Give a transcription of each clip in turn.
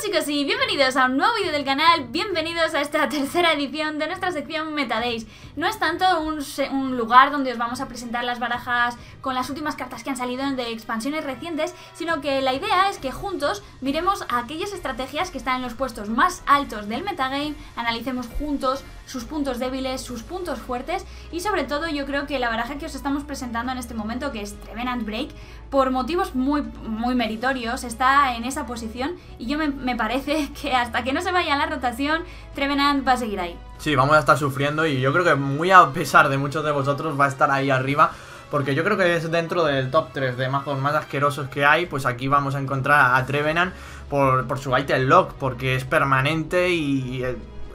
chicos y bienvenidos a un nuevo vídeo del canal, bienvenidos a esta tercera edición de nuestra sección Metadays. No es tanto un, lugar donde os vamos a presentar las barajas con las últimas cartas que han salido de expansiones recientes, sino que la idea es que juntos miremos aquellas estrategias que están en los puestos más altos del metagame, analicemos juntos sus puntos débiles, sus puntos fuertes y sobre todo yo creo que la baraja que os estamos presentando en este momento, que es Trevenant Break, por motivos muy, muy meritorios, está en esa posición y yo me, me parece que hasta que no se vaya la rotación, Trevenant va a seguir ahí. Sí, vamos a estar sufriendo y yo creo que muy a pesar de muchos de vosotros va a estar ahí arriba. Porque yo creo que es dentro del top 3 de mazos más asquerosos que hay. Pues aquí vamos a encontrar a Trevenant por, su item lock. Porque es permanente y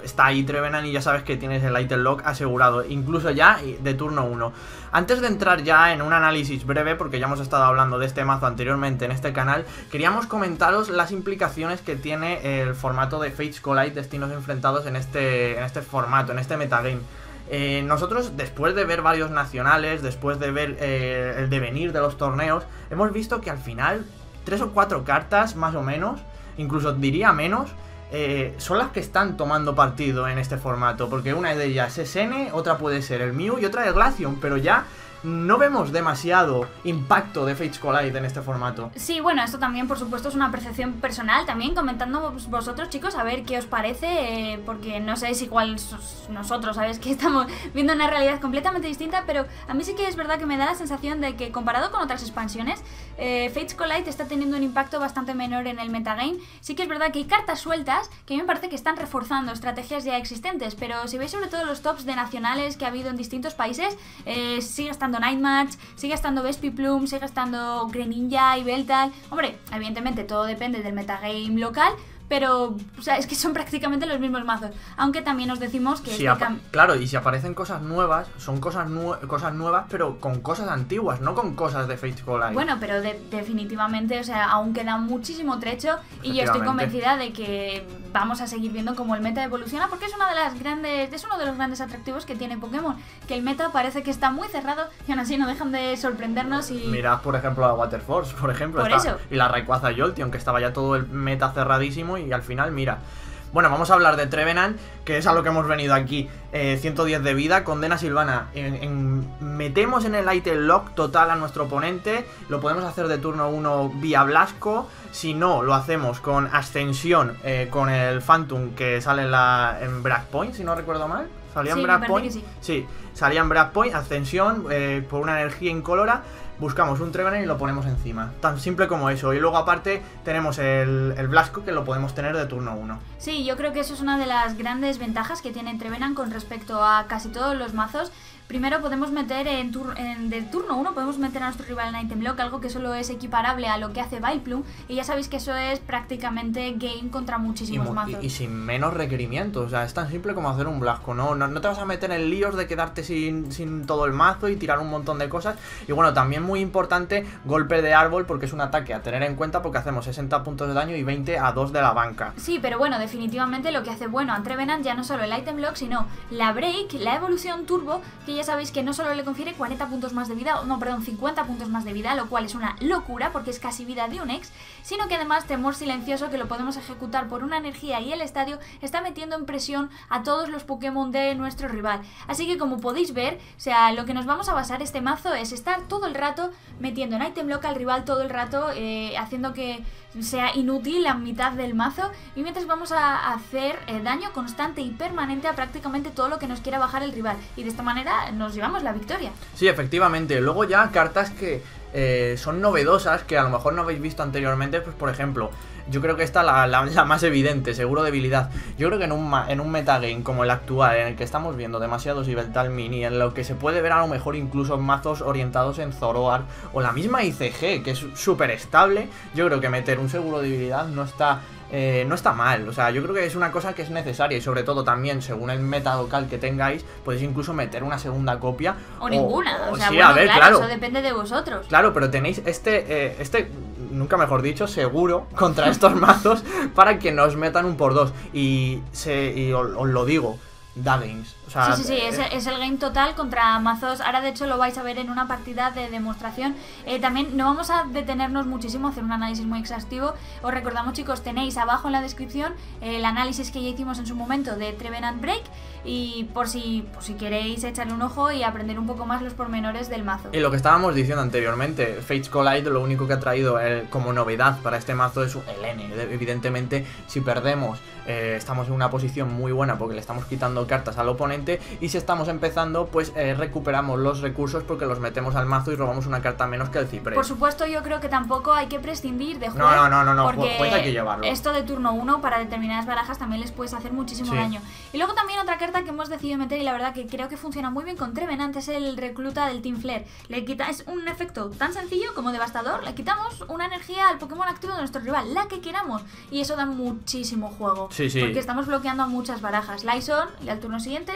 está ahí Trevenant y ya sabes que tienes el item lock asegurado, incluso ya de turno 1. Antes de entrar ya en un análisis breve, porque ya hemos estado hablando de este mazo anteriormente en este canal, queríamos comentaros las implicaciones que tiene el formato de Fates Collide Destinos Enfrentados en este, en este formato, en este metagame. Eh, nosotros, después de ver varios nacionales, después de ver eh, el devenir de los torneos, hemos visto que al final, tres o cuatro cartas más o menos, incluso diría menos, eh, son las que están tomando partido en este formato, porque una de ellas es N, otra puede ser el Mew y otra es Glaceon, pero ya no vemos demasiado impacto de Fates Collide en este formato. Sí, bueno, esto también por supuesto es una percepción personal, también comentando vosotros chicos a ver qué os parece, eh, porque no sé si igual nosotros, ¿sabes? Que estamos viendo una realidad completamente distinta, pero a mí sí que es verdad que me da la sensación de que comparado con otras expansiones, eh, Fates Collide está teniendo un impacto bastante menor en el metagame. Sí que es verdad que hay cartas sueltas que a mí me parece que están reforzando estrategias ya existentes, pero si veis sobre todo los tops de nacionales que ha habido en distintos países, eh, sigue estando Nightmatch, sigue estando Vespi Plum, sigue estando Greninja y Beltal. Hombre, evidentemente todo depende del metagame local, pero o sea, es que son prácticamente los mismos mazos. Aunque también os decimos que... Este claro, y si aparecen cosas nuevas, son cosas, cosas nuevas, pero con cosas antiguas, no con cosas de Fate Collide. Bueno, pero definitivamente, o sea, aún queda muchísimo trecho y yo estoy convencida de que vamos a seguir viendo cómo el meta evoluciona porque es una de las grandes es uno de los grandes atractivos que tiene Pokémon, que el meta parece que está muy cerrado y aún así no dejan de sorprendernos y Mirad, por ejemplo, a Waterforce, por ejemplo, por eso. y la Rayquaza Jolteon que estaba ya todo el meta cerradísimo y al final, mira, bueno, vamos a hablar de Trevenant, que es a lo que hemos venido aquí. 110 eh, de vida, condena Silvana. metemos en el item lock total a nuestro oponente. Lo podemos hacer de turno 1 vía Blasco. Si no, lo hacemos con Ascensión, eh, con el Phantom que sale en, la, en Breakpoint, si no recuerdo mal. ¿Salía en Breakpoint? Sí. sí, salía en Breakpoint, Ascensión, eh, por una energía incolora buscamos un Trevenant y lo ponemos encima. Tan simple como eso. Y luego aparte tenemos el, el Blasco que lo podemos tener de turno 1. Sí, yo creo que eso es una de las grandes ventajas que tiene Trevenant con respecto a casi todos los mazos Primero podemos meter en, en de turno 1, podemos meter a nuestro rival en item lock, algo que solo es equiparable a lo que hace Vileplume, y ya sabéis que eso es prácticamente game contra muchísimos mazos. Y, sin menos requerimientos, o sea, es tan simple como hacer un Blasco, ¿no? No, te vas a meter en líos de quedarte sin, sin todo el mazo y tirar un montón de cosas. Y bueno, también muy importante, golpe de árbol, porque es un ataque a tener en cuenta porque hacemos 60 puntos de daño y 20 a 2 de la banca. Sí, pero bueno, definitivamente lo que hace bueno a Trevenant ya no solo el item lock, sino la break, la evolución turbo, que ya sabéis que no solo le confiere 40 puntos más de vida, no, perdón, 50 puntos más de vida, lo cual es una locura porque es casi vida de un ex, sino que además temor silencioso que lo podemos ejecutar por una energía y el estadio está metiendo en presión a todos los Pokémon de nuestro rival. Así que como podéis ver, o sea, lo que nos vamos a basar este mazo es estar todo el rato metiendo en item block al rival todo el rato, eh, haciendo que sea inútil la mitad del mazo y mientras vamos a hacer eh, daño constante y permanente a prácticamente todo lo que nos quiera bajar el rival y de esta manera nos llevamos la victoria. Sí, efectivamente. Luego ya cartas que eh, son novedosas que a lo mejor no habéis visto anteriormente, pues por ejemplo, yo creo que esta la, la, más evidente, seguro debilidad. Yo creo que en un, en un metagame como el actual, en el que estamos viendo demasiados Ibeltal Mini, en lo que se puede ver a lo mejor incluso mazos orientados en Zoroark o la misma ICG, que es súper estable, yo creo que meter un seguro debilidad no está eh, no está mal. O sea, yo creo que es una cosa que es necesaria y sobre todo también, según el meta local que tengáis, podéis incluso meter una segunda copia. O, ninguna. O, sea, bueno, a ver, claro, eso depende de vosotros. Claro, pero tenéis este, eh, este, nunca mejor dicho, seguro contra estos mazos para que nos metan un por dos. Y, se, y os, lo digo. da games. Sea, sí, sí, sí, es, eh, es el game total contra mazos. Ahora, de hecho, lo vais a ver en una partida de demostración. Eh, también no vamos a detenernos muchísimo, hacer un análisis muy exhaustivo. Os recordamos, chicos, tenéis abajo en la descripción el análisis que ya hicimos en su momento de Trevenant Break. Y por si, por si queréis echarle un ojo y aprender un poco más los pormenores del mazo. Y lo que estábamos diciendo anteriormente, Fates Collide lo único que ha traído eh, como novedad para este mazo es el N. Evidentemente, si perdemos, eh, estamos en una posición muy buena porque le estamos quitando cartas al oponente. Y si estamos empezando, pues eh, recuperamos los recursos porque los metemos al mazo y robamos una carta menos que el ciprés. Por supuesto, yo creo que tampoco hay que prescindir de jugar. no, no, no, no, porque juez hay que llevarlo. Esto de turno 1 para determinadas barajas también les puedes hacer muchísimo Sí. daño. Y luego también otra carta que hemos decidido meter y la verdad que creo que funciona muy bien con Trevenant es el recluta del Team Flare. Le quita, es un efecto tan sencillo como devastador. Le quitamos una energía al Pokémon activo de nuestro rival, la que queramos. Y eso da muchísimo juego. Sí, sí. Porque estamos bloqueando a muchas barajas. Lyson, y al turno siguiente,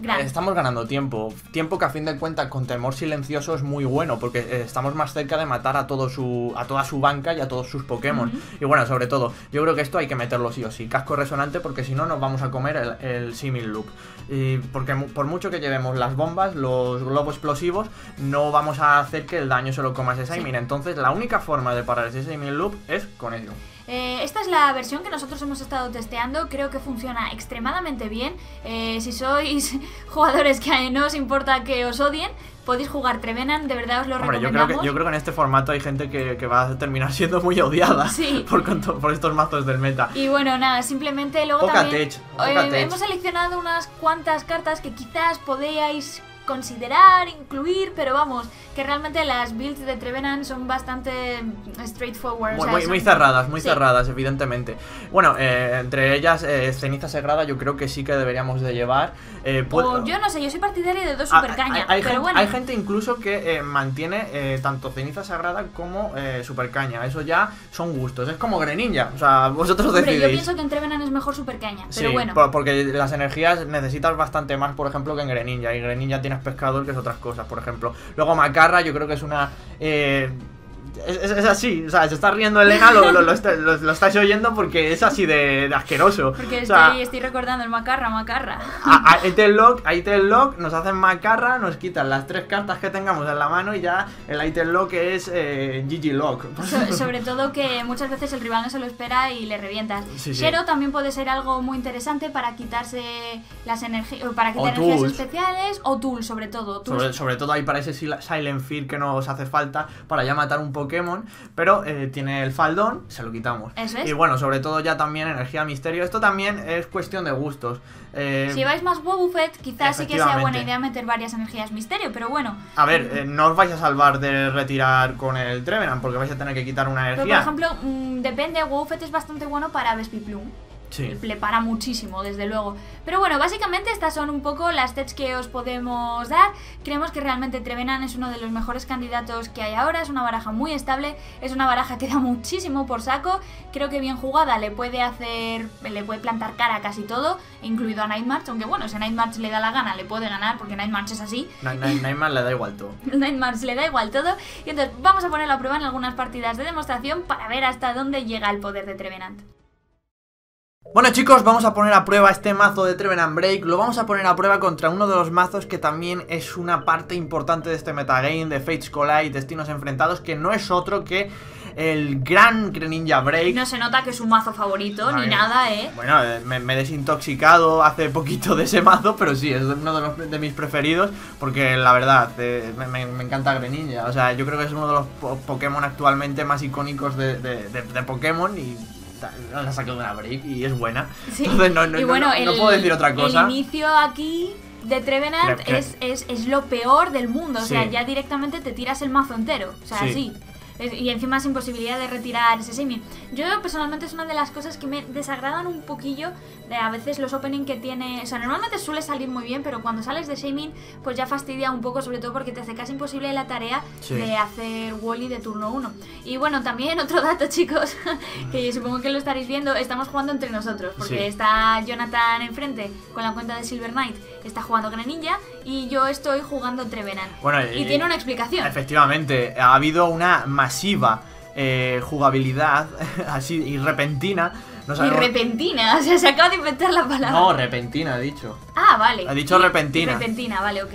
gran. Estamos ganando tiempo, tiempo que a fin de cuentas con temor silencioso es muy bueno porque eh, estamos más cerca de matar a todo su a toda su banca y a todos sus Pokémon. Y bueno, sobre todo, yo creo que esto hay que meterlo sí o sí, casco resonante porque si no nos vamos a comer el, el Simil Loop. Y porque por mucho que llevemos las bombas, los globos explosivos, no vamos a hacer que el daño se lo coma ese Simil. Entonces la única forma de parar ese Simil Loop es con ello. Eh, esta es la versión que nosotros hemos estado testeando, creo que funciona extremadamente bien. Eh, si sois jugadores que no os importa que os odien, podéis jugar Trevenant, de verdad os lo Hombre, yo creo, recomendamos. que, yo creo que en este formato hay gente que, que va a terminar siendo muy odiada Sí. por, por estos mazos del meta. Y bueno, nada, simplemente luego Poca también tech, eh, tech. hemos seleccionado unas cuantas cartas que quizás podéis considerar, incluir, pero vamos, que realmente las builds de Trevenant son bastante straightforward. o Muy, sea, muy, son- muy cerradas, muy Sí. cerradas, evidentemente. Bueno, eh, entre ellas, eh, ceniza sagrada, yo creo que sí que deberíamos de llevar. Eh, puede- O yo no sé, yo soy partidaria de dos Ah, super caña, hay, hay pero gente, bueno. hay gente incluso que eh, mantiene tanto ceniza sagrada como super caña. Eso ya son gustos. Es como Greninja. O sea, vosotros Hombre, yo decidís. pienso que en Trevenant es mejor super caña, Sí, bueno. por- porque las energías necesitas bastante más, por ejemplo, que en Greninja. Y en Greninja tienes pescador, que es otras cosas, por ejemplo. Luego Macarra, yo creo que es una. eh, es, es- así, o sea, se está riendo Elena, lo, lo, lo, está- lo- estáis oyendo porque es así de, de asqueroso. Porque O sea, estoy, estoy recordando el macarra, macarra. a, a Item Lock, a Item Lock nos hacen macarra, nos quitan las tres cartas que tengamos en la mano y ya el Item Lock es eh, GG Lock. So- sobre todo que muchas veces el rival no se lo espera y le revientas. Sí, sí. Shero también puede ser algo muy interesante para quitarse las energías, para O quitar energías tools. especiales o tools sobre todo. Tools. Sobre, sobre todo ahí para ese sil- Silent Fear que nos hace falta para ya matar un Pokémon. Pero eh, tiene el faldón, se lo quitamos. Eso es. Y bueno, sobre todo ya también energía misterio. Esto también es cuestión de gustos. Eh, Si vais más Wobbuffet, quizás sí que sea buena idea meter varias energías misterio, pero bueno. A ver, eh, no os vais a salvar de retirar con el Trevenant porque vais a tener que quitar una Pero por energía. ejemplo, mm, depende, Wobbuffet es bastante bueno para Vespiplum. Sí. Le para muchísimo, desde luego. Pero bueno, básicamente estas son un poco las sets que os podemos dar. Creemos que realmente Trevenant es uno de los mejores candidatos que hay ahora. Es una baraja muy estable. Es una baraja que da muchísimo por saco. Creo que bien jugada le puede hacer. le puede plantar cara a casi todo, incluido a Nightmarch. Aunque bueno, si a Nightmarch le da la gana, le puede ganar, porque Nightmarch es así. Ni- ni- Nightmare le da igual todo. Nightmarch le da igual todo. Y entonces vamos a ponerlo a prueba en algunas partidas de demostración para ver hasta dónde llega el poder de Trevenant. Bueno chicos, vamos a poner a prueba este mazo de Trevenant Break Lo vamos a poner a prueba contra uno de los mazos que también es una parte importante de este metagame De Fates Collide, Destinos Enfrentados Que no es otro que el gran Greninja Break No se nota que es su mazo favorito A ni ver, nada, ¿eh? Bueno, eh, me, me he desintoxicado hace poquito de ese mazo, pero sí, es uno de, los- de mis preferidos porque la verdad, eh, me, encanta Greninja. O sea, yo creo que es uno de los po- Pokémon actualmente más icónicos de, de- Pokémon y la saqué de una break y es buena. Sí. Entonces no, no, y no- bueno, no, el, no puedo decir otra cosa. El inicio aquí de Trevenant es, es, es lo peor del mundo. O sea, Sí. ya directamente te tiras el mazo entero. O sea, Sí. sí. Y encima sin posibilidad de retirar ese semi. Yo personalmente es una de las cosas que me desagradan un poquillo de a veces los opening que tiene. O sea, normalmente suele salir muy bien, pero cuando sales de shaming, pues ya fastidia un poco, sobre todo porque te hace casi imposible la tarea Sí. de hacer Wally de turno 1. Y bueno, también otro dato, chicos, que supongo que lo estaréis viendo, estamos jugando entre nosotros, porque Sí. está Jonathan enfrente con la cuenta de Silver Knight, está jugando Greninja y yo estoy jugando Trevenant. Bueno, y y- tiene una explicación. Efectivamente, ha habido una masiva eh, jugabilidad así y repentina No Y repentina, o sea, se acaba de inventar la palabra. No, repentina, ha dicho. Ah, vale. Ha dicho Y- repentina. Repentina, vale, ok.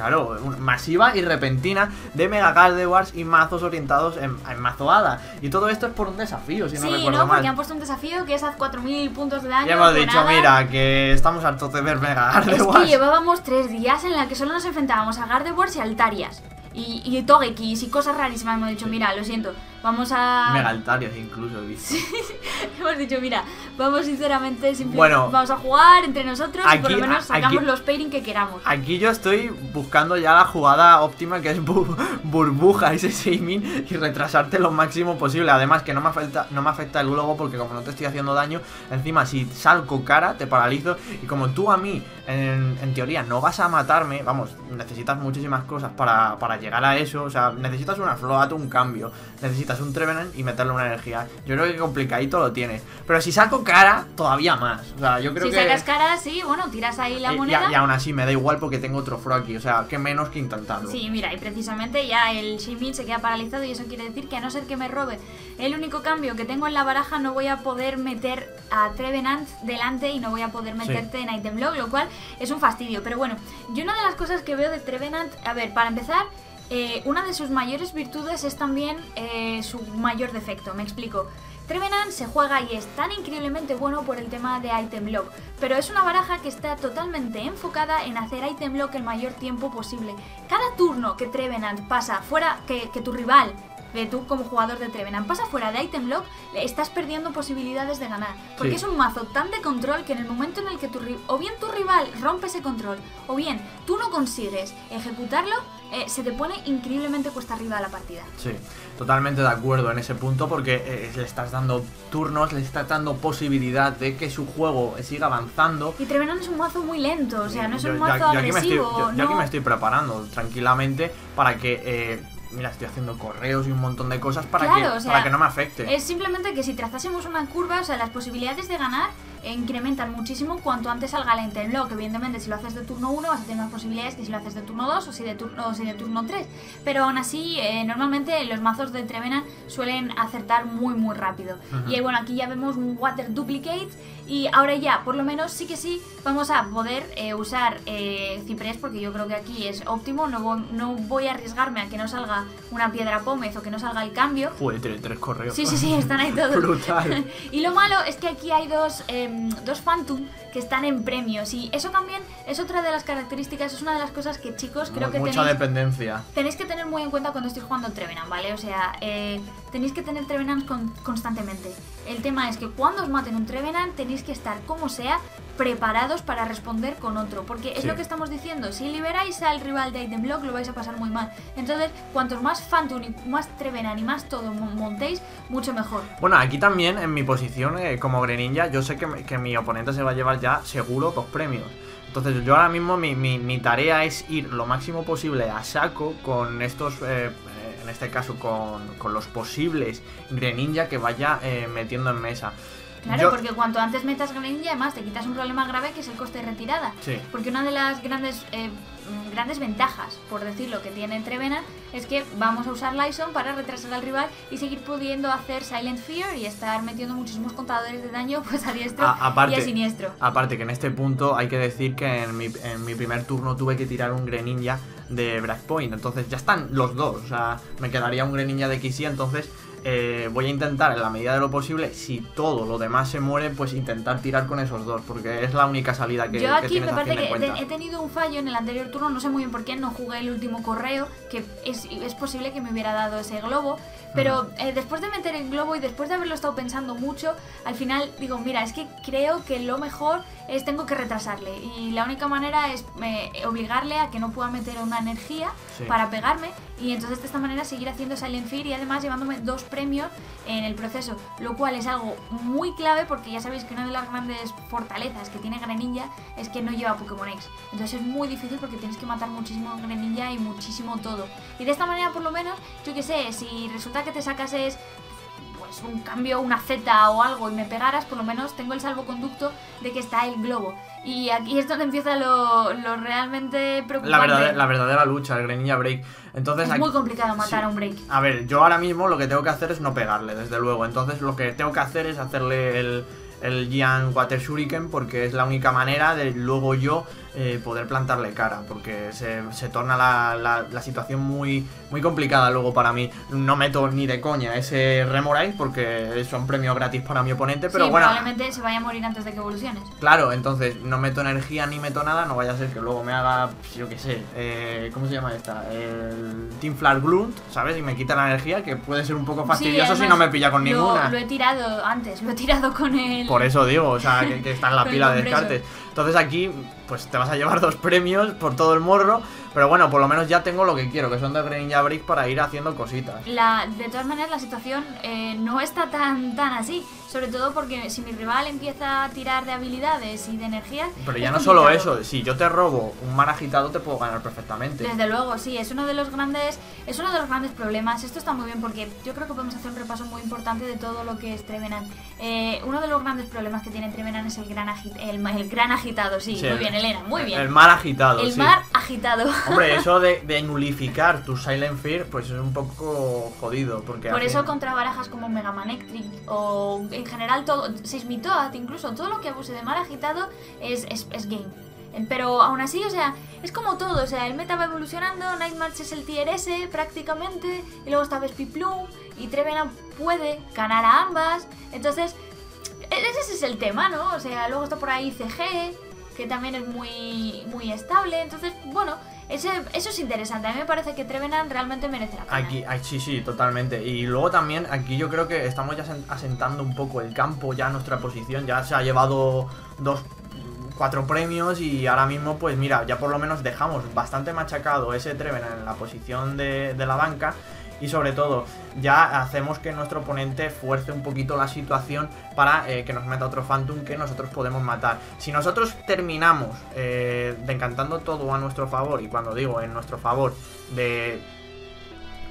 Claro, masiva y repentina de Mega Garde Wars y mazos orientados en, en mazo hada. Y todo esto es por un desafío, si no sí, recuerdo no, porque mal. han puesto un desafío que es haz 4000 puntos de daño. Ya hemos dicho, nada. mira, que estamos hartos de ver Mega Garde Es que llevábamos tres días en la que solo nos enfrentábamos a Gardevoir y Altarias. Y, y Togekis y cosas rarísimas. Hemos dicho, mira, lo siento, vamos a. Mega Altarias incluso he visto. Hemos dicho, mira, vamos sinceramente, simplemente Bueno, vamos a jugar entre nosotros y por lo menos sacamos aquí- los pairing que queramos. Aquí yo estoy buscando ya la jugada óptima que es bu- burbuja ese Seimin y retrasarte lo máximo posible. Además que no me afecta, no me afecta el globo porque como no te estoy haciendo daño, encima si salgo cara te paralizo y como tú a mí en, en teoría no vas a matarme, vamos, necesitas muchísimas cosas para, para llegar a eso. O sea, necesitas una float, un cambio, necesitas un Trevenant y meterle una energía. Yo creo que complicadito lo tienes. Pero si salgo cara, todavía más. O sea, yo creo si que... sacas cara, sí, bueno, tiras ahí la y- moneda. Y, aún así me da igual porque tengo otro fro aquí. O sea, que menos que intentarlo. Sí, mira, y precisamente ya el Shimin se queda paralizado y eso quiere decir que a no ser que me robe el único cambio que tengo en la baraja no voy a poder meter a Trevenant delante y no voy a poder meterte en item log, lo cual es un fastidio. Pero bueno, yo una de las cosas que veo de Trevenant, a ver, para empezar, eh, una de sus mayores virtudes es también eh, su mayor defecto, me explico. Trevenant se juega y es tan increíblemente bueno por el tema de item lock, pero es una baraja que está totalmente enfocada en hacer item lock el mayor tiempo posible. Cada turno que Trevenant pasa fuera, que, que tu rival, de tú como jugador de Trevenant, pasa fuera de item lock, le estás perdiendo posibilidades de ganar. Porque Sí. es un mazo tan de control que en el momento en el que tu o bien tu rival rompe ese control, o bien tú no consigues ejecutarlo, eh, se te pone increíblemente cuesta arriba la partida. Sí, totalmente de acuerdo en ese punto porque eh, le estás dando turnos, le estás dando posibilidad de que su juego siga avanzando. Y Trevenant es un mazo muy lento, o sea, no es Yo- un yo- mazo yo aquí me estoy, agresivo. yo- yo aquí me estoy preparando tranquilamente para que... eh, mira, estoy haciendo correos y un montón de cosas para, Claro, que, o sea, para que no me afecte. Es simplemente que si trazásemos una curva, o sea, las posibilidades de ganar incrementan muchísimo cuanto antes salga la item lock. Evidentemente, si lo haces de turno 1 vas a tener más posibilidades que si lo haces de turno 2 o si de turno, o si de turno 3. Pero aún así, eh, normalmente los mazos de Trevenant suelen acertar muy muy rápido. Ujú. Y eh, bueno, aquí ya vemos un Water Duplicate y ahora ya, por lo menos sí que sí, vamos a poder eh, usar eh, Ciprés porque yo creo que aquí es óptimo. No voy, no voy a arriesgarme a que no salga una piedra pómez o que no salga el cambio. Joder, tres, correos. Sí, sí, sí, están ahí todos. Brutal. y lo malo es que aquí hay dos, dos Phantom que están en premios. Y eso también es otra de las características, es una de las cosas que chicos creo que Mucha tenéis, dependencia. tenéis que tener muy en cuenta cuando estéis jugando Trevenant, ¿vale? O sea, eh, tenéis que tener Trevenant con- constantemente. El tema es que cuando os maten un Trevenant tenéis que estar como sea preparados para responder con otro. Porque es Sí. lo que estamos diciendo, si liberáis al rival de Item Block lo vais a pasar muy mal. Entonces, cuantos más Phantom y más Trevenant y más todo mon- montéis, mucho mejor. Bueno, aquí también en mi posición eh, como Greninja, yo sé que, que mi oponente se va a llevar ya seguro dos premios. Entonces yo ahora mismo mi, mi- mi tarea es ir lo máximo posible a saco con estos, eh, eh, en este caso con, con los posibles Greninja que vaya eh, metiendo en mesa. Claro, Yo- porque cuanto antes metas Greninja, además te quitas un problema grave que es el coste de retirada. Sí. Porque una de las grandes eh, grandes ventajas, por decirlo, que tiene Trevenant es que vamos a usar Lyson para retrasar al rival y seguir pudiendo hacer Silent Fear y estar metiendo muchísimos contadores de daño pues a diestro A- aparte- y a siniestro. Aparte que en este punto hay que decir que en mi, en mi primer turno tuve que tirar un Greninja de Breakpoint. Entonces ya están los dos. O sea, me quedaría un Greninja de XY. Entonces eh, voy a intentar en la medida de lo posible, si todo lo demás se muere, pues intentar tirar con esos dos. Porque es la única salida que, Yo que aquí tienes me parece que he tenido un fallo en el anterior turno, no sé muy bien por qué, no jugué el último correo, que es, es posible que me hubiera dado ese globo, pero eh, después de meter el globo y después de haberlo estado pensando mucho, al final digo, mira, es que creo que lo mejor es tengo que retrasarle y la única manera es eh, obligarle a que no pueda meter una energía Sí. para pegarme y entonces de esta manera seguir haciendo Silent Fear y además llevándome dos premios en el proceso, lo cual es algo muy clave porque ya sabéis que una de las grandes fortalezas que tiene Greninja es que no lleva Pokémon X. Entonces es muy difícil porque tienes que matar muchísimo Greninja y muchísimo todo. Y de esta manera por lo menos, yo que sé, si resulta que te sacas es pues un cambio, una Z o algo y me pegaras, por lo menos tengo el salvoconducto de que está el globo. Y aquí es donde empieza lo, lo realmente preocupante. La verdadera, la verdadera lucha, el Greninja Break. Entonces es aquí- muy complicado matar sí. a un break. A ver, yo ahora mismo lo que tengo que hacer es no pegarle, desde luego. Entonces lo que tengo que hacer es hacerle el, el Gian Water Shuriken porque es la única manera de luego yo eh, poder plantarle cara, porque se, se torna la, la- la situación muy, muy complicada luego para mí. No meto ni de coña ese Remorai porque son premios gratis para mi oponente, pero sí, bueno, probablemente se vaya a morir antes de que evoluciones. Claro, entonces no meto energía ni meto nada, no vaya a ser que luego me haga, yo qué sé, eh, ¿cómo se llama esta? El Team Flar Glunt, ¿sabes? Y me quita la energía, que puede ser un poco fastidioso si además, no me pilla con ninguna. Lo he tirado antes, lo he tirado con el. Por eso digo, o sea, que, que está en la pila de descartes. Entonces aquí, pues te vas a llevar dos premios por todo el morro, pero bueno, por lo menos ya tengo lo que quiero, que son de Greninja Brick para ir haciendo cositas. La, de todas maneras, la situación eh, no está tan, tan así. Sobre todo porque si mi rival empieza a tirar de habilidades y de energía. Pero ya no solo eso, si yo te robo un mar agitado te puedo ganar perfectamente. Desde luego, sí, es uno de los grandes, es uno de los grandes problemas. Esto está muy bien porque yo creo que podemos hacer un repaso muy importante de todo lo que es Trevenant. Eh, uno de los grandes problemas que tiene Trevenant es el gran, agi- el, gran agitado, sí, Sí, muy el- bien, Elena, muy bien. El mar agitado, El sí. mar agitado. Hombre, eso de, de nulificar tu Silent Fear, pues es un poco jodido. Porque Por eso fin- contra barajas como Mega Man Electric o en general todo, Seismitoad incluso, todo lo que abuse de mar agitado es, es, game. Pero aún así, o sea, es como todo, o sea, el meta va evolucionando, Nightmarch es el tier S prácticamente, y luego está Vespi Plum, y Trevenant puede ganar a ambas, entonces, e- ese es el tema, ¿no? O sea, luego está por ahí CG, que también es muy, muy estable, entonces, bueno, ese, eso es interesante, a mí me parece que Trevenant realmente merece la pena. Aquí, ay, sí, sí, totalmente. Y luego también, aquí yo creo que estamos ya asen- asentando un poco el campo, ya nuestra posición. Ya se ha llevado dos, cuatro premios y ahora mismo, pues mira, ya por lo menos dejamos bastante machacado ese Treven en la posición de la banca. Y sobre todo, ya hacemos que nuestro oponente fuerce un poquito la situación para eh, que nos meta otro Phantom que nosotros podemos matar. Si nosotros terminamos eh, decantando todo a nuestro favor, y cuando digo en nuestro favor, de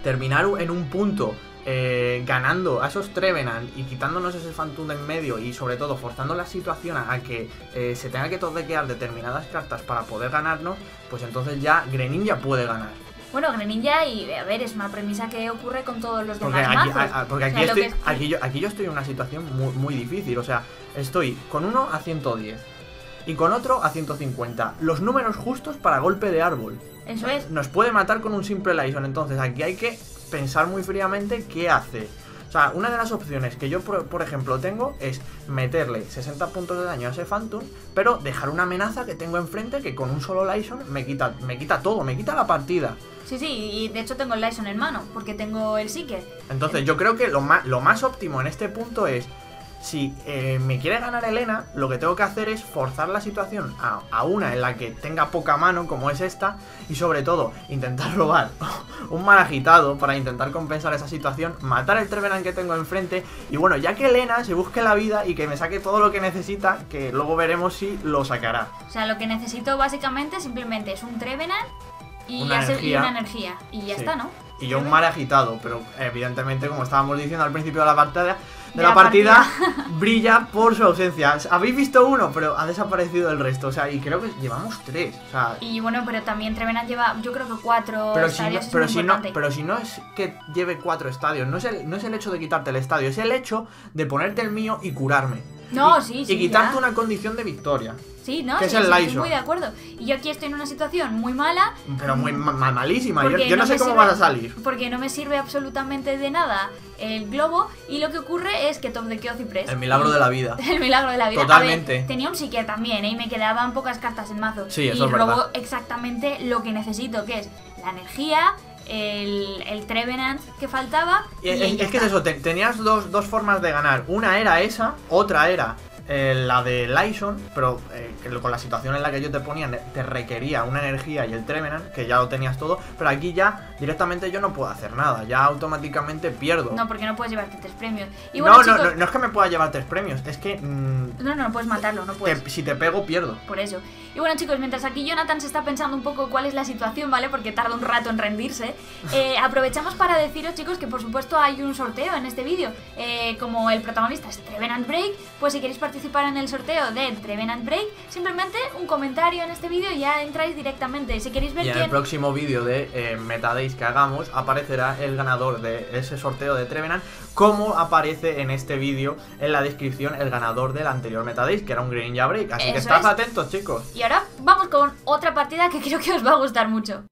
terminar en un punto eh, ganando a esos Trevenant y quitándonos ese Phantom de en medio y sobre todo forzando la situación a, que eh, se tenga que todequear determinadas cartas para poder ganarnos, pues entonces ya Greninja puede ganar. Bueno, Greninja, y a ver, es una premisa que ocurre con todos los Porque demás aquí, mazos. a- a- porque O aquí, sea, estoy, es- aquí, yo, aquí yo estoy en una situación muy, muy difícil. O sea, estoy con uno a 110 y con otro a 150. Los números justos para golpe de árbol. Eso es. Nos puede matar con un simple Lyson. Entonces aquí hay que pensar muy fríamente qué hace. O sea, una de las opciones que yo, por, por ejemplo, tengo es meterle 60 puntos de daño a ese Phantom, pero dejar una amenaza que tengo enfrente que con un solo Lyson me quita, me quita todo, me quita la partida. Sí, sí, y de hecho tengo el Lyson en mano, porque tengo el Seeker. Entonces yo creo que lo más, lo más óptimo en este punto es, si eh, me quiere ganar Elena, lo que tengo que hacer es forzar la situación a, a una en la que tenga poca mano, como es esta, y sobre todo intentar robar un mal agitado para intentar compensar esa situación, matar el Trevenant que tengo enfrente, y bueno, ya que Elena se busque la vida y que me saque todo lo que necesita, que luego veremos si lo sacará. O sea, lo que necesito básicamente simplemente es un Trevenant y, Una hacer- y energía. una energía. Y ya Sí. está, ¿no? Y yo un mar agitado, pero evidentemente, como estábamos diciendo al principio de la partida, de, la la partida, brilla por su ausencia. Habéis visto uno, pero ha desaparecido el resto. O sea, y creo que llevamos tres. O sea, Y bueno, pero también Trevenant lleva, yo creo que cuatro pero si, no, estadios. es si no, pero si no es que lleve cuatro estadios, no es, el, no es el hecho de quitarte el estadio, es el hecho de ponerte el mío y curarme. No, Y- sí, sí, Y quitarte ya. una condición de victoria. Sí, ¿no? que es Sí, el sí, estoy Lyson. muy de acuerdo. Y yo aquí estoy en una situación muy mala Pero muy ma- ma- malísima. Yo, Porque yo no, no sé me cómo sirve- vas a salir. porque no me sirve absolutamente de nada el globo y lo que ocurre es que Top de Cipress El milagro de la vida. El milagro de la vida. Totalmente. Ver, tenía un Seeker también, ¿eh? Y me quedaban pocas cartas en mazo. Sí, eso y es verdad. robo exactamente lo que necesito, que es la energía, el, el Trevenant que faltaba. Y y es, que es eso, te- tenías dos, dos formas de ganar. Una era esa, otra era eh, la de Lyson, pero eh, que con la situación en la que yo te ponía, te requería una energía y el Trevenant, que ya lo tenías todo, pero aquí ya directamente yo no puedo hacer nada, ya automáticamente pierdo. No, porque no puedes llevarte tres premios. Y no, bueno, no, chicos, no, no es que me pueda llevar tres premios, es que mm, no, no, no puedes matarlo, no te- puedes. si te pego, pierdo. Por eso. Y bueno, chicos, mientras aquí Jonathan se está pensando un poco cuál es la situación, ¿vale? Porque tarda un rato en rendirse. eh, aprovechamos para deciros, chicos, que por supuesto hay un sorteo en este vídeo. Como el protagonista es Trevenant Break, pues si queréis participar participar en el sorteo de Trevenant Break, simplemente un comentario en este vídeo y ya entráis directamente. Si queréis ver Y en quién... el próximo vídeo de eh, Metadays que hagamos aparecerá el ganador de ese sorteo de Trevenant, como aparece en este vídeo en la descripción el ganador del anterior Metadays, que era un Greninja Break. Así que estad es. atentos, chicos. Y ahora vamos con otra partida que creo que os va a gustar mucho.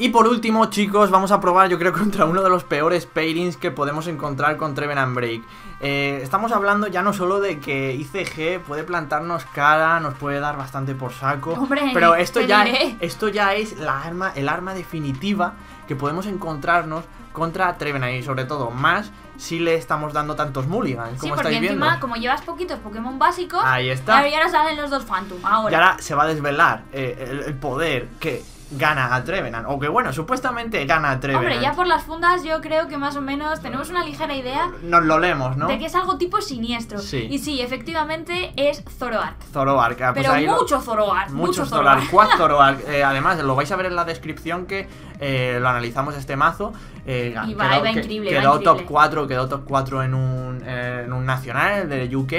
Y por último, chicos, vamos a probar, yo creo, contra uno de los peores pairings que podemos encontrar con Trevenant Break. Eh, estamos hablando ya no solo de que ICG puede plantarnos cara, nos puede dar bastante por saco, Hombre, pero esto ya, diré. esto ya es la arma, el arma definitiva que podemos encontrarnos contra Trevenant y sobre todo más si le estamos dando tantos mulligans, Sí, como porque estáis viendo. encima, como llevas poquitos Pokémon básicos, Ahí está. ya ahora salen los dos Phantom. Ahora. Y ahora se va a desvelar eh, el, el poder que gana a Trevenant, o que bueno, supuestamente gana a Trevenant. Hombre, ya por las fundas yo creo que más o menos tenemos una ligera idea Nos lo leemos, ¿no? de que es algo tipo siniestro. Sí. Y sí, efectivamente es Zoroark. Zoroark. ah, pues Pero ahí lo- mucho Zoroark. Mucho Zoroark. Quad Zoroark. Eh, además, lo vais a ver en la descripción que eh, lo analizamos este mazo. Eh, Y va- y va increíble, va Quedó top increíble. 4, quedó top 4 en un, eh, en un nacional de UK.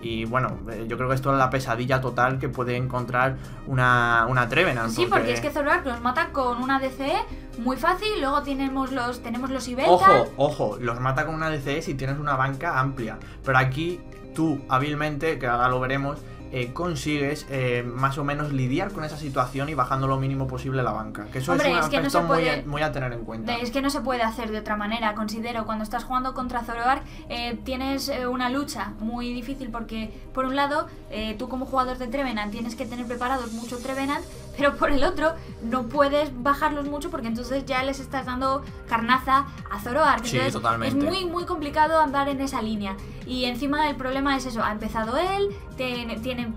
Y bueno, eh, yo creo que esto es la pesadilla total que puede encontrar una, una Trevenant. Sí, porque es que Zoroark los mata con una DCE muy fácil. Luego tenemos los, tenemos los Ibelta. Ojo, ojo, los mata con una DCE si tienes una banca amplia. Pero aquí tú, hábilmente, que ahora lo veremos, eh, consigues eh, más o menos lidiar con esa situación y bajando lo mínimo posible la banca. Que eso Hombre, es un es que no aspecto se puede- muy, a, muy a tener en cuenta. Es que no se puede hacer de otra manera, considero. Cuando estás jugando contra Zoroark, eh, tienes eh, una lucha muy difícil porque, por un lado, tú como jugador de Trevenant tienes que tener preparados mucho Trevenant, pero por el otro, no puedes bajarlos mucho porque entonces ya les estás dando carnaza a Zoroark. Sí, Entonces, totalmente. Es muy, muy complicado andar en esa línea. Y encima el problema es eso, ha empezado él, tiene... tiene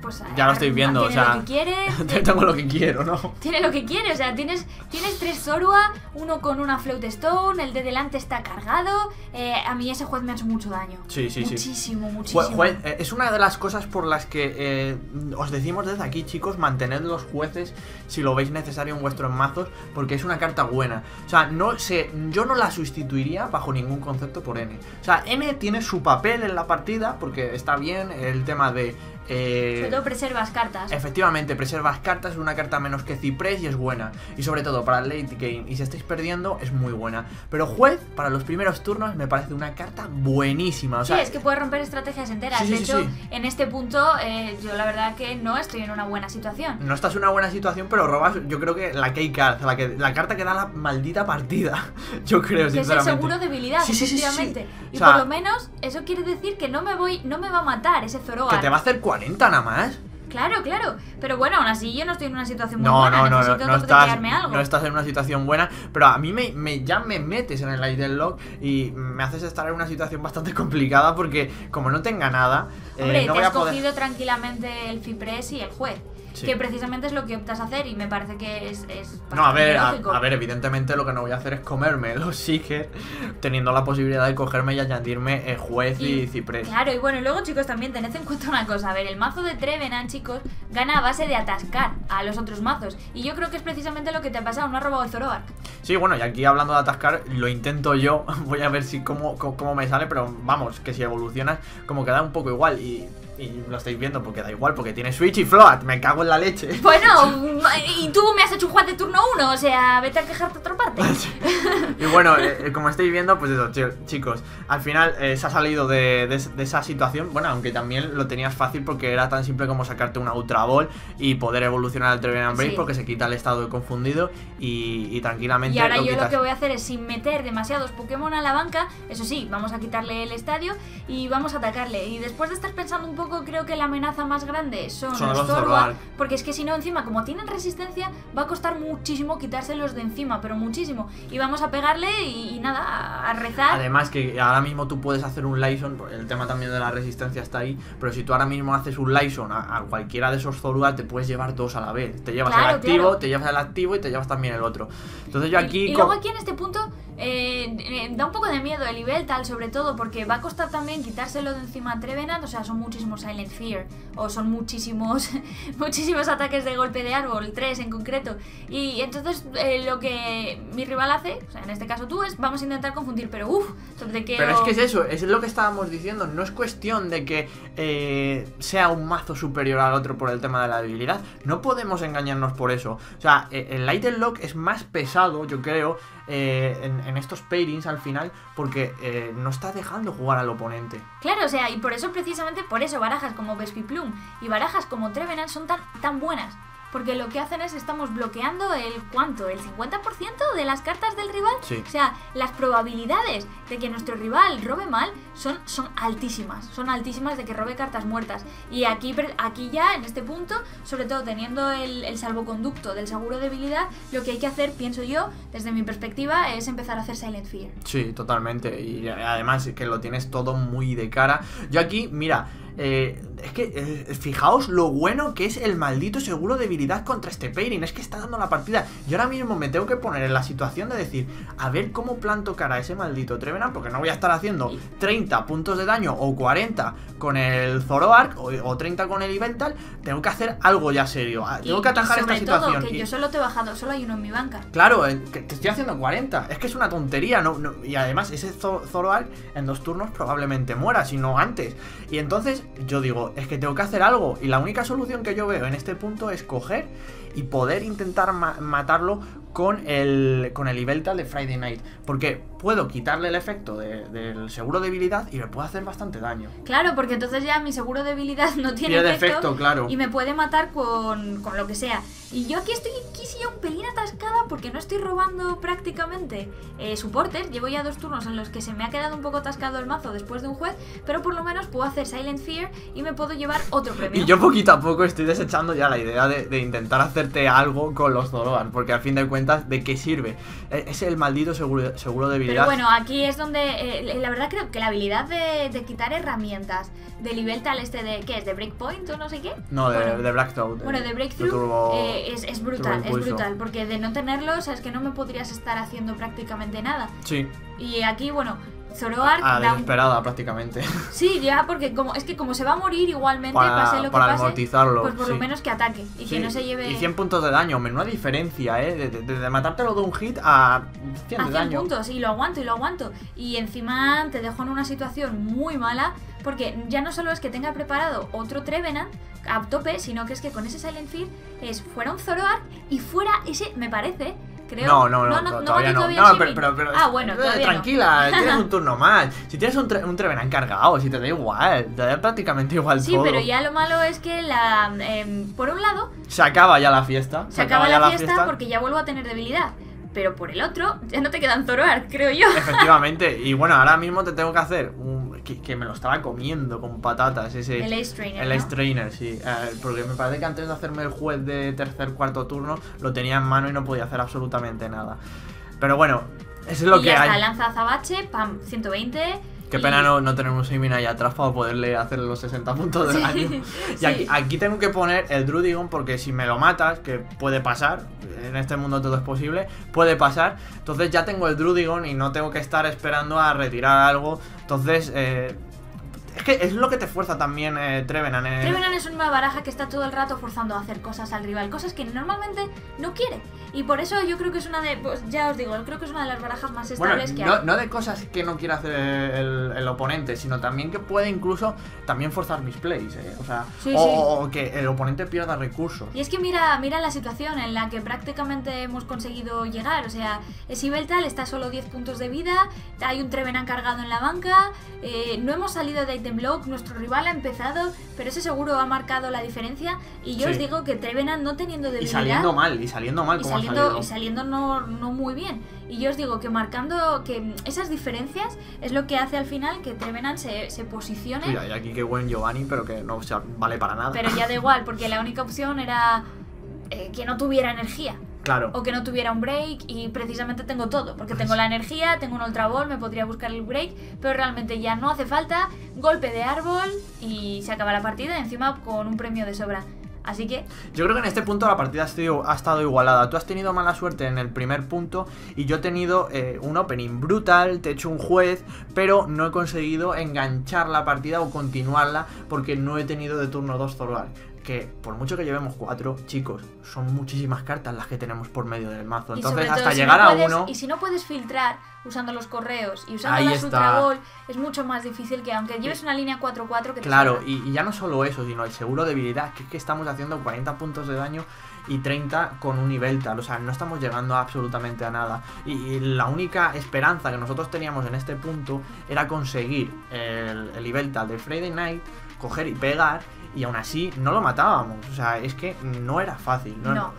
pues, Ya lo estoy viendo, o sea, lo que quiere, Tengo lo que quiero, ¿no? tiene lo que quiere, o sea, tienes, tienes tres Zorua, uno con una Float Stone, el de delante está cargado. eh, a mí ese juez me ha hecho mucho daño. Sí, sí, sí. muchísimo, muchísimo. Eh, es una de las cosas por las que eh, os decimos desde aquí, chicos, mantened los jueces si lo veis necesario en vuestros mazos, porque es una carta buena. O sea, no sé, yo no la sustituiría bajo ningún concepto por N. O sea, N tiene su papel en la partida, porque está bien el tema de. Eh, Sobre todo preservas cartas. Efectivamente, preservas cartas, es una carta menos que Ciprés y es buena. Y sobre todo para el late game, y si estáis perdiendo, es muy buena. Pero Juez, para los primeros turnos, me parece una carta buenísima. O sea, sí, es que puedes romper estrategias enteras. Sí, de sí, hecho, sí. en este punto, eh, yo la verdad que no estoy en una buena situación. No estás en una buena situación, pero robas, yo creo que la key card, la, que, la carta que da la maldita partida. Yo creo, Que es el seguro debilidad, Sí, sí, sí, sí, sí. efectivamente. Y O sea- por lo menos, eso quiere decir que no me voy, no me va a matar ese Zoroark. Que te va a hacer 40 nada más. Claro, claro. Pero bueno, aún así yo no estoy en una situación muy No, buena. no, no, no, Necesito no estás, algo. no estás en una situación buena, pero a mí me, me- ya me metes en el del log y me haces estar en una situación bastante complicada porque como no tenga nada, eh, Hombre, no te voy has a poder... cogido tranquilamente el Fipres y el juez. Sí. Que precisamente es lo que optas a hacer y me parece que es. es No, a ver, a, ver, evidentemente lo que no voy a hacer es comerme los Seeker, teniendo la posibilidad de cogerme y añadirme eh, juez y, ciprés. Claro, y bueno, y luego chicos también tened en cuenta una cosa, a ver, el mazo de Trevenant, chicos, gana a base de atascar a los otros mazos. Y yo creo que es precisamente lo que te ha pasado, no ha robado el Zoroark. Sí, bueno, y aquí hablando de atascar, lo intento yo, voy a ver si cómo, cómo, cómo me sale, pero vamos, que si evolucionas, como que da un poco igual, y, y lo estáis viendo, porque da igual, porque tiene Switch y Float, me cago en la leche. Bueno, y tú me has hecho un juez de turno 1, o sea, vete a quejarte a otra parte. Y bueno, eh, eh, como estáis viendo, pues eso, chi- chicos, al final eh, se ha salido de, de es- de esa situación, bueno, aunque también lo tenías fácil porque era tan simple como sacarte una Ultra Ball y poder evolucionar al Trevenant Break Sí. porque se quita el estado de confundido y, y tranquilamente Y ahora lo yo lo que voy a hacer es sin meter demasiados Pokémon a la banca, eso sí, vamos a quitarle el estadio y vamos a atacarle. Y después de estar pensando un poco, creo que la amenaza más grande son, Son los Zoroark. porque es que si no, encima, como tienen resistencia, va a costar muchísimo quitárselos de encima, pero muchísimo. Y vamos a pegarle y, y nada, a, a rezar. Además que ahora mismo tú puedes hacer un Lyson, el tema también de la resistencia está ahí, pero si tú ahora mismo haces un Lyson a, a cualquiera de esos Zorua, te puedes llevar dos a la vez. Te llevas Claro, el activo, claro. te llevas el activo y te llevas también el otro. Entonces yo aquí... y, luego aquí en este punto eh, eh, da un poco de miedo el nivel tal, sobre todo porque va a costar también quitárselo de encima a Trevenant, o sea, son muchísimos Silent Fear, o son muchísimos muchísimos ataques de golpe de árbol, tres en concreto. Y entonces eh, lo que mi rival hace, o sea, en este caso tú, es vamos a intentar confundir, pero uff, de que... Pero es que es eso, es lo que estábamos diciendo, no es cuestión de que eh, sea un mazo superior al otro por el tema de la debilidad, no podemos engañarnos por eso. O sea, el Light Lock es más pesado, yo creo, eh, en, estos pairings al final, porque eh, no está dejando jugar al oponente. Claro, o sea, y por eso precisamente, por eso barajas como Vespiplum y barajas como Trevenant son tan, tan buenas. Porque lo que hacen es estamos bloqueando el cuánto, el 50% de las cartas del rival. Sí. O sea, las probabilidades de que nuestro rival robe mal son, son altísimas. Son altísimas de que robe cartas muertas. Y aquí, aquí ya, en este punto, sobre todo teniendo el, el salvoconducto del seguro de debilidad, lo que hay que hacer, pienso yo, desde mi perspectiva, es empezar a hacer Silent Fear. Sí, totalmente. Y además que lo tienes todo muy de cara. Yo aquí, mira, eh, es que eh, fijaos lo bueno que es el maldito seguro de debilidad contra este pairing. Es que está dando la partida. Yo ahora mismo me tengo que poner en la situación de decir, a ver cómo planto cara a ese maldito Trevenant, porque no voy a estar haciendo 30 puntos de daño o 40 con el Zoroark o, o 30 con el Ivental. Tengo que hacer algo ya serio. Ah, tengo que atajar esta situación. Que y... yo solo te he bajado, solo hay uno en mi banca. Claro, eh, que te estoy haciendo 40. Es que es una tontería. No, no, y además, ese Zoroark en dos turnos probablemente muera, si no antes. Y entonces yo digo, es que tengo que hacer algo. Y la única solución que yo veo en este punto es coger y poder intentar ma matarlo con el, con el Ibeltal de Friday Night. Porque puedo quitarle el efecto de, del seguro de debilidad y me puede hacer bastante daño. Claro, porque entonces ya mi seguro de debilidad no tiene efecto, claro. y me puede matar con, con, lo que sea. Y yo aquí estoy sí un pelín atascada porque no estoy robando prácticamente eh. Llevo ya dos turnos en los que se me ha quedado un poco atascado el mazo después de un juez, pero por lo menos puedo hacer Silent Fear y me puedo llevar otro premio. Y yo poquito a poco estoy desechando ya la idea de, de intentar hacerte algo con los Zoroark, porque al fin de cuentas, ¿de qué sirve? Es el maldito seguro, seguro de debilidad. Pero bueno, aquí es donde, eh, la verdad creo que la habilidad de, de quitar herramientas del nivel tal este de, ¿qué es? ¿De Breakpoint o no sé qué? No, de, bueno, de Blackthroat. Bueno, de Breakthrough turbo, eh, es, es, brutal, es brutal, porque de no tenerlo, o sea, es que no me podrías estar haciendo prácticamente nada. Sí. Y aquí, bueno, Zoroark ah, da desesperada un... prácticamente. Sí, ya, porque como es que como se va a morir igualmente, para, pase lo que pase, amortizarlo, pues por sí. lo menos que ataque y sí. que no se lleve... Y 100 puntos de daño, menuda diferencia, ¿eh? De, de, de matártelo de un hit a 100 a 100 de daño. puntos, y lo aguanto, y lo aguanto. Y encima te dejo en una situación muy mala, porque ya no solo es que tenga preparado otro Trevenant a tope, sino que es que con ese Silent Fear es fuera un Zoroark y fuera ese, me parece, creo. No, no, no, no, todavía no. Todavía no, pero, pero, pero, ah, bueno, todavía tranquila, no. tienes un turno más. Si tienes un, tre un Trevenant cargado, si te da igual, te da prácticamente igual sí, todo. pero ya lo malo es que la, eh, por un lado se acaba ya la fiesta. Se, se acaba, acaba, ya la fiesta, fiesta porque ya vuelvo a tener debilidad. Pero por el otro, ya no te quedan Zoroark, creo yo. Efectivamente. Y bueno, ahora mismo te tengo que hacer un. que, que me lo estaba comiendo con patatas. Ese. El Ace Trainer. El ¿no? Ace Trainer, sí. Eh, porque me parece que antes de hacerme el juez de tercer, cuarto turno, lo tenía en mano y no podía hacer absolutamente nada. Pero bueno, eso es lo y que ya hay. Está, lanza azabache, pam, 120. Qué pena no, no tener un Simin ahí atrás para poderle hacer los 60 puntos de daño. Sí, y sí. aquí, aquí, tengo que poner el Drudigon porque si me lo matas, que puede pasar, en este mundo todo es posible, puede pasar. Entonces ya tengo el Drudigon y no tengo que estar esperando a retirar algo. Entonces, eh, es que es lo que te fuerza también eh, Trevenant. Eh. Trevenant es una baraja que está todo el rato forzando a hacer cosas al rival, cosas que normalmente no quiere. Y por eso yo creo que es una de. Pues ya os digo, creo que es una de las barajas más estables bueno, que no, hay. No de cosas que no quiere hacer el, el, oponente, sino también que puede incluso también forzar mis plays, ¿eh? O sea, sí, o, sí. o, que el oponente pierda recursos. Y es que mira, mira la situación en la que prácticamente hemos conseguido llegar. O sea, Sibeltal está solo 10 puntos de vida, hay un Trevenant cargado en la banca, eh, no hemos salido de block, nuestro rival ha empezado, pero ese seguro ha marcado la diferencia. Y yo Sí. os digo que Trevenant no teniendo Y debilidad. saliendo mal, y saliendo mal y como ha saliendo, salido. y saliendo no, no muy bien. Y yo os digo que marcando que esas diferencias es lo que hace al final que Trevenant se, se posicione. Mira, y aquí qué buen Giovanni, pero que no o sea, vale para nada. Pero ya da igual, porque la única opción era eh, que no tuviera energía. Claro. O que no tuviera un break y precisamente tengo todo, porque tengo la energía, tengo un ultra ball, me podría buscar el break, pero realmente ya no hace falta, golpe de árbol y se acaba la partida, encima con un premio de sobra. Así que. Yo creo que en este punto la partida ha estado, ha estado igualada. Tú has tenido mala suerte en el primer punto y yo he tenido eh, un opening brutal, te he hecho un juez, pero no he conseguido enganchar la partida o continuarla porque no he tenido de turno 2 Zorgal que por mucho que llevemos cuatro, chicos, son muchísimas cartas las que tenemos por medio del mazo. Entonces, hasta llegar a uno. Y si no puedes filtrar usando los correos y usando la Ultra Ball, es mucho más difícil que aunque lleves una línea 4-4 que te Claro, y, ya no solo eso, sino el seguro de debilidad, que es que estamos haciendo 40 puntos de daño y 30 con un nivel tal. O sea, no estamos llegando absolutamente a nada. Y, la única esperanza que nosotros teníamos en este punto era conseguir el, el nivel tal de Friday Night, coger y pegar y aún así no lo matábamos. O sea, es que no era fácil. No,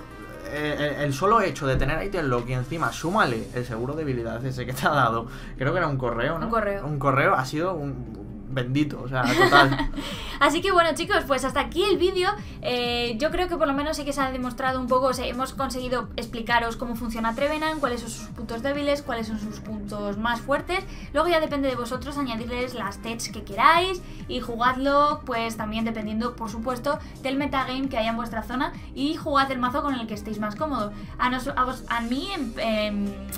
El, solo hecho de tener Item Lock y encima súmale el seguro de debilidad ese que te ha dado, creo que era un correo, ¿no? Un correo. Un correo ha sido un, bendito, o sea, total. Así que bueno, chicos, pues hasta aquí el vídeo. Eh, yo creo que por lo menos sí que se ha demostrado un poco, o sea, hemos conseguido explicaros cómo funciona Trevenant, cuáles son sus puntos débiles, cuáles son sus puntos más fuertes. Luego ya depende de vosotros añadirles las techs que queráis y jugadlo, pues también dependiendo, por supuesto, del metagame que haya en vuestra zona y jugad el mazo con el que estéis más cómodos. A, a, mí,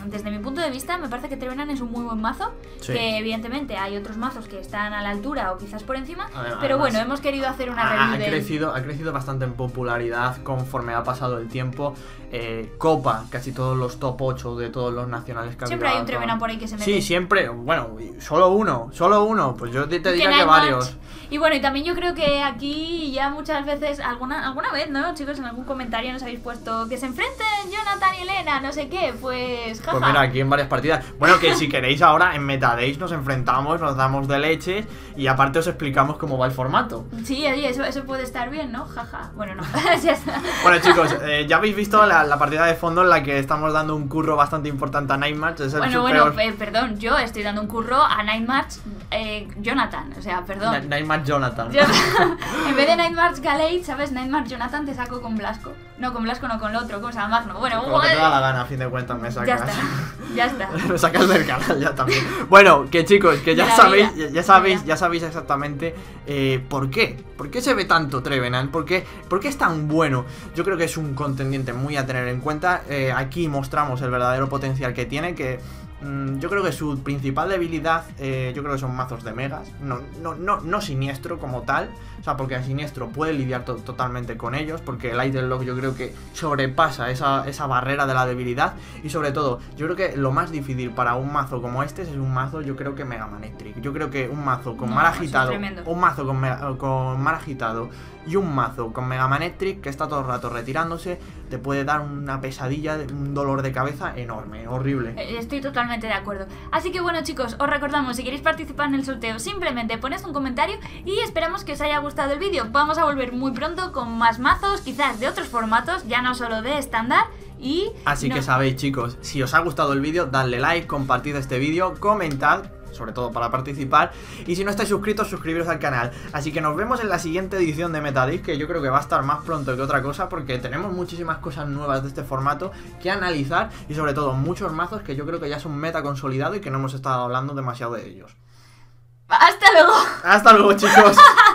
desde mi punto de vista, me parece que Trevenant es un muy buen mazo, que evidentemente hay otros mazos que están a la altura o quizás por encima. pero bueno, hemos querido hacer una review. Ha, crecido, ha crecido bastante en popularidad conforme ha pasado el tiempo. Eh, Copa, casi todos los top 8 de todos los nacionales que Siempre hay un Trevenant por ahí que se mete. Sí, siempre. Bueno, solo uno, solo uno. Pues yo te, diría que varios. Y bueno, y también yo creo que aquí ya muchas veces, alguna, alguna vez, ¿no? Chicos, en algún comentario nos habéis puesto que se enfrenten Jonathan y Elena, no sé qué, pues jaja. Pues mira, aquí en varias partidas. Bueno, que si queréis ahora en Metadays nos enfrentamos, nos damos de leches y aparte os explicamos cómo va el formato. Sí, oye, eso, eso puede estar bien, ¿no? Jaja. Bueno, no, ya está. Bueno, chicos, eh, ya habéis visto la, partida de fondo en la que estamos dando un curro bastante importante a Nightmatch. bueno, bueno, eh, perdón, yo estoy dando un curro a Nightmatch eh, Jonathan, o sea, perdón. Nightmatch Jonathan. en vez de Nightmatch Galate, ¿sabes? Nightmatch Jonathan te saco con Blasco. No, con Blasco no, con el otro, ¿cómo se llama? Magno. Bueno, Como que te da la gana, a fin de cuentas me sacas. Ya está, ya está. me sacas del canal ya también. Bueno, que chicos, que ya sabéis, ya, sabéis, ya sabéis exactamente eh, por qué. ¿Por qué se ve tanto Trevenant? ¿Por qué, ¿Por qué es tan bueno? Yo creo que es un contendiente muy a tener en cuenta. Eh, aquí mostramos el verdadero potencial que tiene, que yo creo que su principal debilidad, eh, yo creo que son mazos de megas. No, no, no, no siniestro como tal. O sea, porque el siniestro puede lidiar totalmente con ellos. Porque el Idle yo creo que sobrepasa esa, esa, barrera de la debilidad. Y sobre todo, yo creo que lo más difícil para un mazo como este es un mazo, yo creo que Mega Manectric. Yo creo que un mazo con mar agitado. Un mazo con, con mar agitado y un mazo con Mega Manectric que está todo el rato retirándose, te puede dar una pesadilla, un dolor de cabeza enorme, horrible. Eh, estoy totalmente de acuerdo. Así que bueno chicos, os recordamos, si queréis participar en el sorteo, simplemente ponéis un comentario y esperamos que os haya gustado el vídeo. Vamos a volver muy pronto con más mazos, quizás de otros formatos, ya no solo de estándar. Y Así que sabéis chicos, si os ha gustado el vídeo, dadle like, compartid este vídeo, comentad sobre todo para participar. Y si no estáis suscritos, suscribiros al canal. Así que nos vemos en la siguiente edición de Metadisc, que yo creo que va a estar más pronto que otra cosa, porque tenemos muchísimas cosas nuevas de este formato que analizar y sobre todo muchos mazos que yo creo que ya son meta consolidado y que no hemos estado hablando demasiado de ellos. Hasta luego. Hasta luego, chicos.